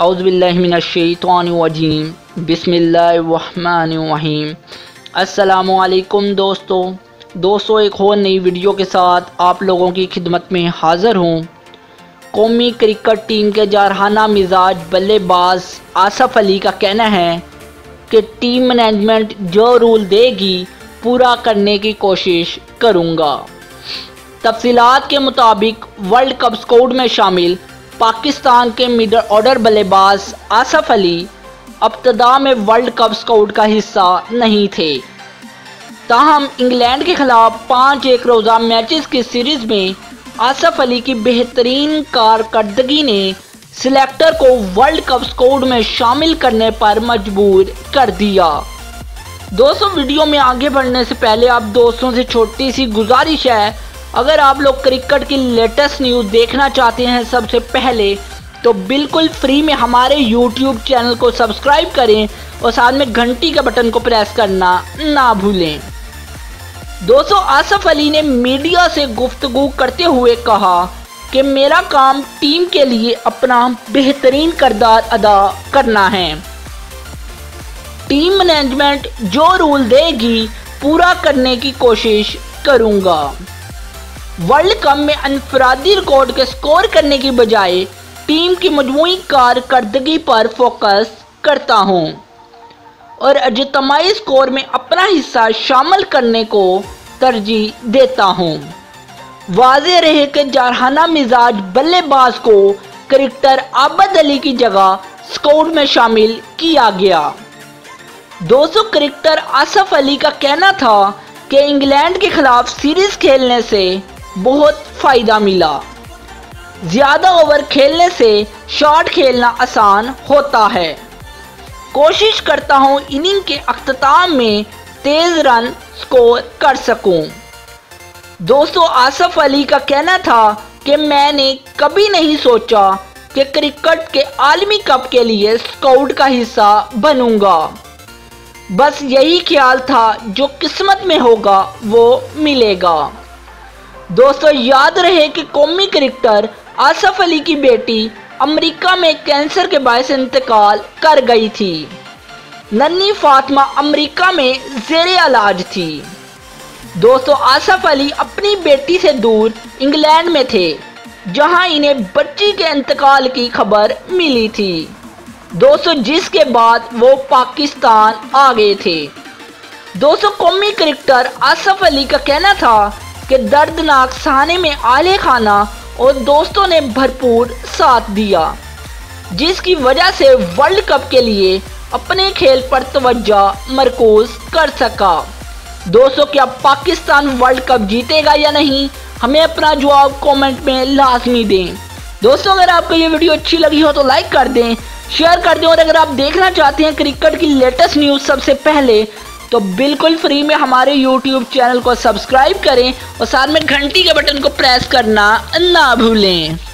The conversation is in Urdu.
اعوذ باللہ من الشیطان الرجیم۔ بسم اللہ الرحمن الرحیم۔ السلام علیکم دوستو۔ دوستو، ایک اور نئی ویڈیو کے ساتھ آپ لوگوں کی خدمت میں حاضر ہوں۔ قومی کرکٹ ٹیم کے جارحانہ مزاج بلے باز آصف علی کا کہنا ہے کہ ٹیم مینجمنٹ جو رول دے گی، پورا کرنے کی کوشش کروں گا۔ تفصیلات کے مطابق ورلڈ کپ سکوڈ میں شامل پاکستان کے میڈل آرڈر بلے باز آصف علی ابتدا میں ورلڈ کپ سکوڈ کا حصہ نہیں تھے۔ تاہم، انگلینڈ کے خلاف پانچ ایک روزہ میچز کی سیریز میں آصف علی کی بہترین کارکردگی نے سلیکٹر کو ورلڈ کپ سکوڈ میں شامل کرنے پر مجبور کر دیا۔ دوستوں، ویڈیو میں آگے بڑھنے سے پہلے آپ دوستوں سے چھوٹی سی گزارش ہے اگر آپ لوگ کرکٹ کی لیٹسٹ نیوز دیکھنا چاہتے ہیں سب سے پہلے، تو بالکل فری میں ہمارے یوٹیوب چینل کو سبسکرائب کریں اور ساتھ میں گھنٹی کے بٹن کو پریس کرنا نہ بھولیں۔ دوستو، آصف علی نے میڈیا سے گفتگو کرتے ہوئے کہا کہ میرا کام ٹیم کے لیے اپنا بہترین کردار ادا کرنا ہے۔ ٹیم مینجمنٹ جو رول دے گی، پورا کرنے کی کوشش کروں گا۔ ورلڈ کپ میں انفرادی ریکارڈ کے سکور کرنے کی بجائے ٹیم کی مجموعی کارکردگی پر فوکس کرتا ہوں۔ اور اجتماعی سکور میں اپنا حصہ شامل کرنے کو ترجیح دیتا ہوں۔ واضح رہے کہ جارحانہ مزاج بلے باز کو کرکٹر عابد علی کی جگہ سکوڈ میں شامل کیا گیا۔ دوستو کرکٹر آصف علی کا کہنا تھا کہ انگلینڈ کے خلاف سیریز کھیلنے سے بہت فائدہ ملا۔ زیادہ اوور کھیلنے سے شارٹ کھیلنا آسان ہوتا ہے۔ کوشش کرتا ہوں اننگ کے اختتام میں تیز رن سکور کر سکوں۔ دوستو، آصف علی کا کہنا تھا کہ میں نے کبھی نہیں سوچا کہ کرکٹ کے عالمی کپ کے لیے سکاؤٹ کا حصہ بنوں گا۔ بس یہی خیال تھا جو قسمت میں ہوگا، وہ ملے گا۔ دوستو، یاد رہے کہ قومی کرکٹر آصف علی کی بیٹی امریکہ میں کینسر کے باعث انتقال کر گئی تھی۔ ننی فاطمہ امریکہ میں زیر علاج تھی۔ دوستو، آصف علی اپنی بیٹی سے دور انگلینڈ میں تھے، جہاں انہیں بچی کے انتقال کی خبر ملی تھی۔ دوستو، جس کے بعد وہ پاکستان آگئے تھے۔ دوستو، قومی کرکٹر آصف علی کا کہنا تھا کہ دردناک سانے میں آلے خانہ اور دوستوں نے بھرپور ساتھ دیا، جس کی وجہ سے ورلڈ کپ کے لیے اپنے کھیل پر توجہ مرکوز کر سکا۔ دوستوں، کیا پاکستان ورلڈ کپ جیتے گا یا نہیں، ہمیں اپنا جواب کومنٹ میں لازمی دیں۔ دوستوں، اگر آپ کو یہ ویڈیو اچھی لگی ہو تو لائک کر دیں، شیئر کر دیں اور اگر آپ دیکھنا چاہتے ہیں کرکٹ کی لیٹسٹ نیوز سب سے پہلے تو بالکل فری میں ہمارے یوٹیوب چینل کو سبسکرائب کریں اور ساتھ میں گھنٹی کے بٹن کو پریس کرنا نہ بھولیں۔